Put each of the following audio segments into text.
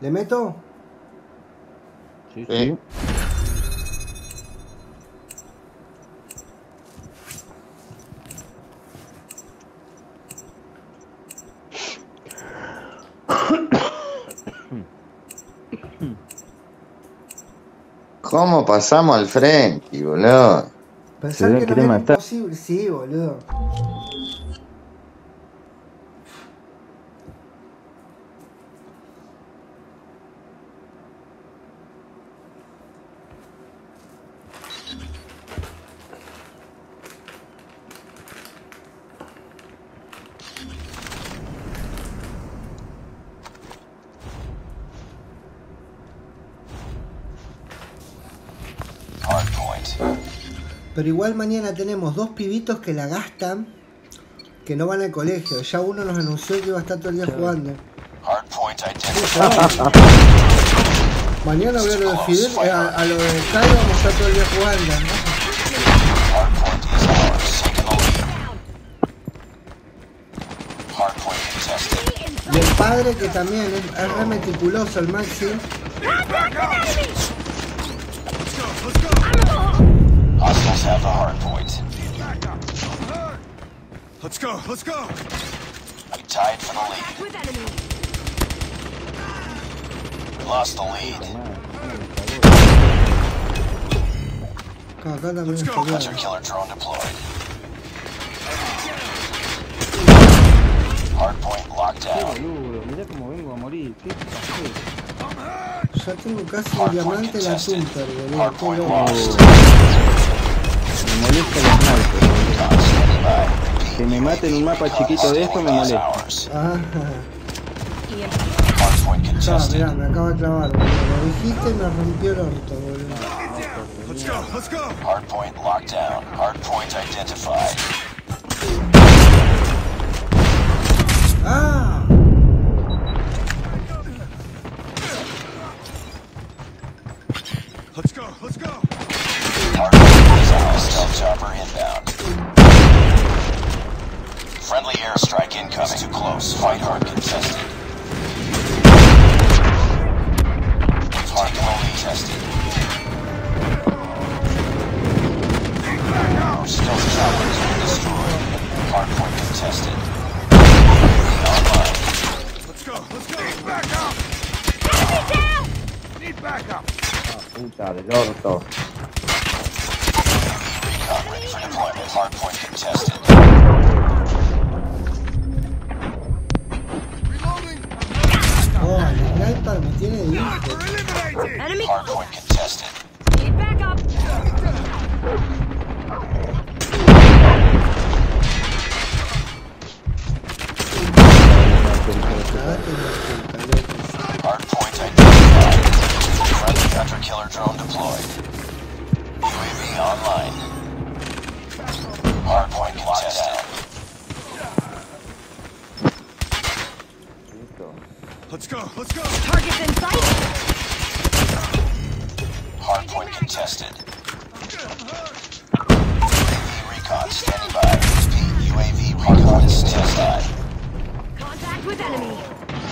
¿Le meto? Sí, Sí. ¿Cómo pasamos al frente, boludo? Pensar que no era matar. imposible. Sí, boludo. Pero igual mañana tenemos dos pibitos que la gastan, que no van al colegio. Ya uno nos anunció que iba a estar todo el día jugando. Mañana voy a lo de Fidel, a, a lo de Kai vamos a estar todo el día jugando. Y el padre que también es, es re meticuloso, el Maxi. Have the hardpoint. Let's go, let's go! We tied for the lead. With enemy. We lost the lead. Acá, acá también es Hunter peleado. killer drone deployed. Hardpoint locked down. Boludo, mirá cómo vengo a morir. ¿Qué pasó? Ya tengo casi un diamante en la Tunter, boludo. Qué Hardpoint loco. lost. Maten un mapa chiquito de esto me molesta. Ah, mirá, me acaba de clavar, boludo. Lo dijiste y me rompió el orto, boludo. Let's go, let's go! Hardpoint locked down. Hardpoint identified. ¡Ah! Puta del orto. Recon ready for deployment. Hardpoint contested. Reloading! Oh, el sniper me tiene de hijo. We're eliminated! Enemy. Hardpoint contested. Let's go, let's! Targets in sight. Hardpoint contested. UAV recon standing by. UAV recon is tested. Contact with enemy.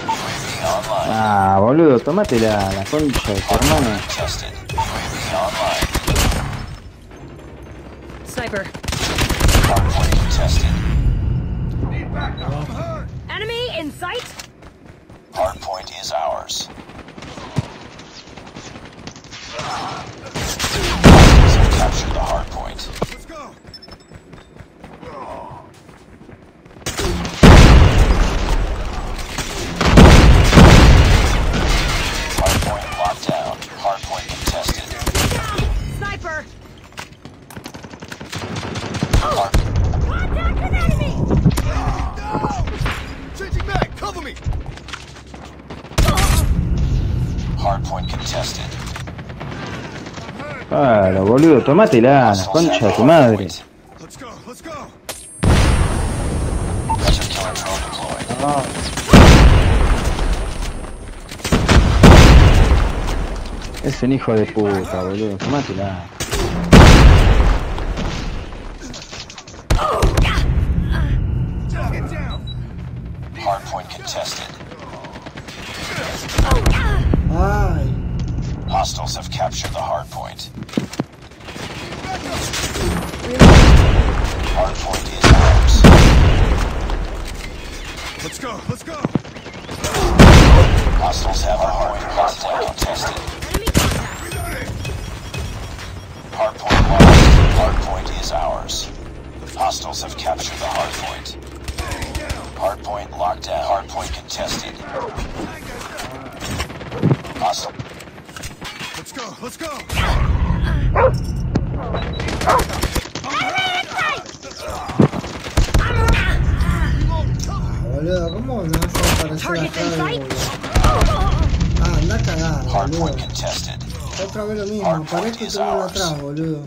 UAV online. Ah, boludo, tómatela, la concha de tu hermana. Contested. UAV online. Sniper. Hardpoint contested. Need backup! I'm hurt! Enemy in sight. Hardpoint is ours. Hostiles have the hardpoint. Let's go! Hardpoint locked down. Hardpoint contested. Sniper. Hard- Contact with enemy. Changing back! Cover me! Hardpoint contested. Claro, boludo, tómatela, la concha de tu madre. Es un hijo de puta, boludo, down! Hardpoint contested. Hostiles have captured the hard point. Hard point is ours. Let's go. Let's go. Hostiles have our hard point down contested. Enemy contact. Reloading. Hard point lost. Hard point is ours. Hostiles have captured the hard point. Hard point locked down. Hard point contested. Hostile. Let's go. Let's go. Boludo, ¿cómo me vas a aparecer Target acá? in de sight. boludo? Ah, anda a cagar, Hard boludo. point contested. Otra vez lo mismo, Hard parece point que is tengo uno ours. atrás, boludo.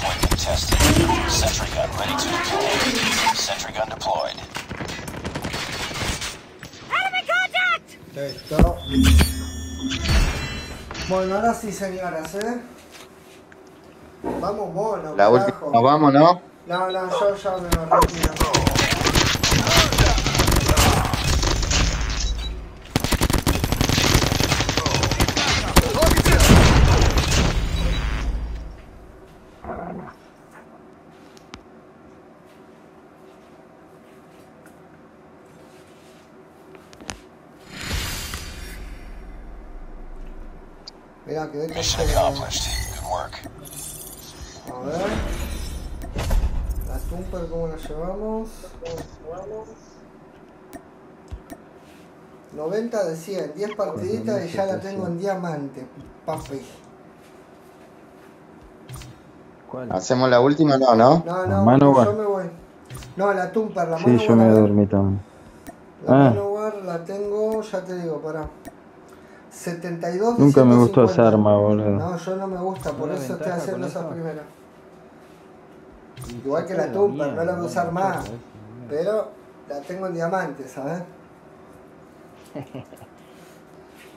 point contested. Sentry gun ready to deploy. Sentry gun deployed. Enemy contact. Listo. Bueno, ahora sí, señoras, ¿eh? Vamos, mono, La última, carajo. nos vamos, ¿no? No, no, yo ya me retiro. Mira, que Mission accomplished. Good work. A ver. La Tumper, ¿cómo la llevamos? 90 de 100, 10 partiditas y ya la tengo en diamante, papi. ¿Cuál? Hacemos la última, no, ¿no? No, no, Manowar. yo me voy. No, la Tumper, la Sí, Manowar. yo me a ver. dormí también. La Ah. Manowar la tengo, ya te digo, pará. 72 de Nunca me gustó 150. esa arma, boludo. No, yo no me gusta, por ¿No la eso estoy haciendo esa primera. Igual que la Tumper, no la voy a usar más. Pero la tengo en diamante, ¿sabes?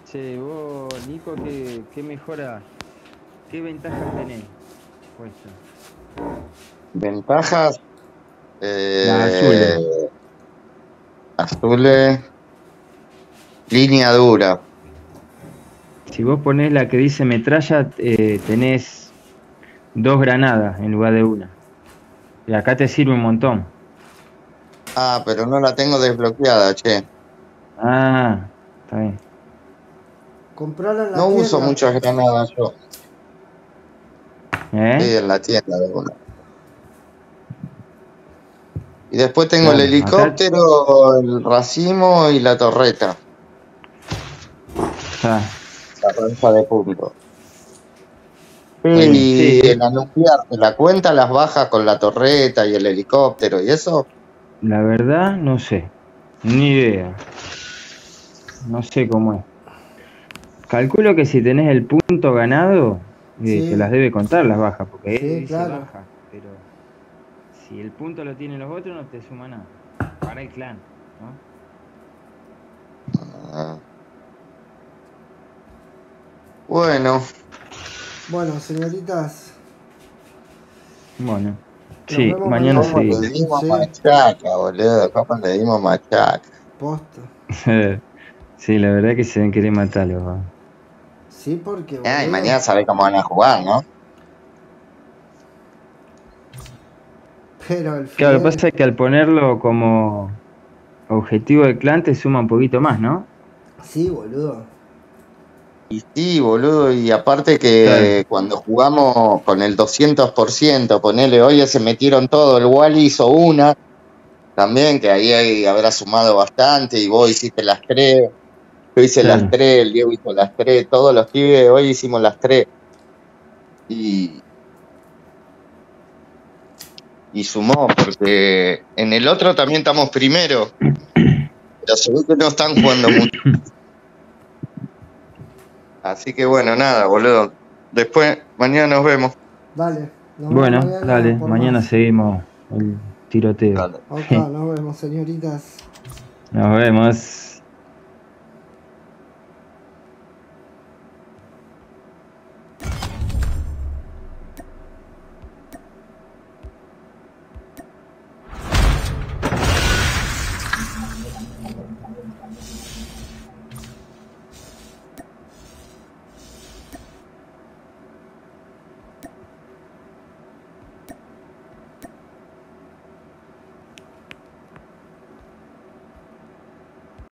Che, vos, Nico, ¿qué, qué mejora? ¿Qué ventajas tenés? puestas? Ventajas. Eh, Las azules. Azules. Línea dura. Si vos ponés la que dice metralla, eh, tenés dos granadas en lugar de una. Y acá te sirve un montón. Ah, pero no la tengo desbloqueada, che. Ah, está bien. Comprarla en la No tienda. uso muchas granadas yo. ¿Eh? Sí, en la tienda de una. Y después tengo el helicóptero, el racimo y la torreta. Ah, La ranza de punto. sí, y anunciar, ¿la cuenta las bajas con la torreta y el helicóptero y eso? La verdad, no sé. Ni idea. No sé cómo es. Calculo que si tenés el punto ganado, eh, Sí. te las debe contar las bajas, porque Sí, él dice claro. baja, pero si el punto lo tienen los otros, no te suma nada. Para el clan, ¿no? Bueno, Bueno, señoritas, Bueno. Sí, mañana. ¿cómo le seguimos. dimos Sí. machaca, boludo? ¿Cómo le dimos machaca? posta. sí, la verdad que se ven querer matarlos. va. Sí, porque. Ah, y boludo, mañana sabés cómo van a jugar, ¿no? Pero el Claro, lo que pasa es que al ponerlo como objetivo del clan te suma un poquito más, ¿no? Sí, boludo. Y sí, boludo, y aparte que Claro. cuando jugamos con el 200%, ponele, hoy se metieron todo, el Wally hizo una, también, que ahí, ahí habrá sumado bastante, y vos hiciste las tres, yo hice Claro. las tres, el Diego hizo las tres, todos los pibes hoy hicimos las tres. Y, y sumó, porque en el otro también estamos primero, pero se ve que no están jugando mucho. Así que bueno, nada, boludo. Después, mañana nos vemos. Dale. nos vemos Bueno, mañana dale, mañana más. seguimos el tiroteo. Dale. Nos vemos, señoritas. Nos vemos.